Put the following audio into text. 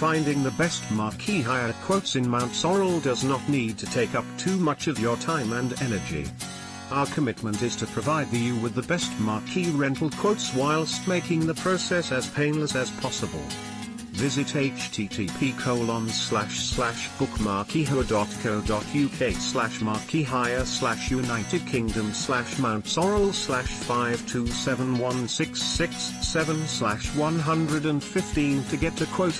Finding the best marquee hire quotes in Mountsorrel does not need to take up too much of your time and energy. Our commitment is to provide you with the best marquee rental quotes whilst making the process as painless as possible. Visit http colon slash slash bookmarqueehire.co.uk slash marqueehire slash United Kingdom slash Mountsorrel slash 5271667 slash 115 to get a quote.